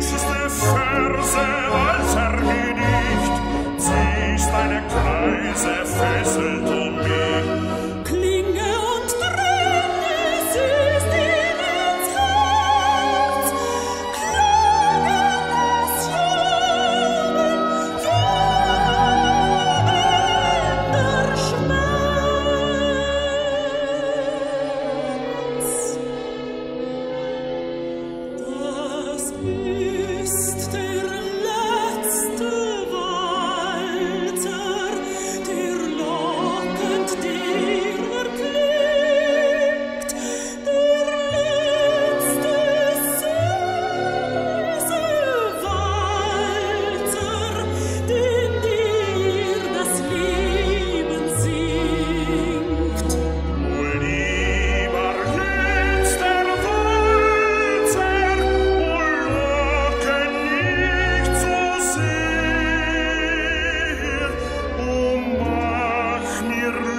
süßeste Verse als ergedigt, sie ist eine Kreise fesselt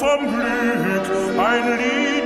vom Glück ein Lied.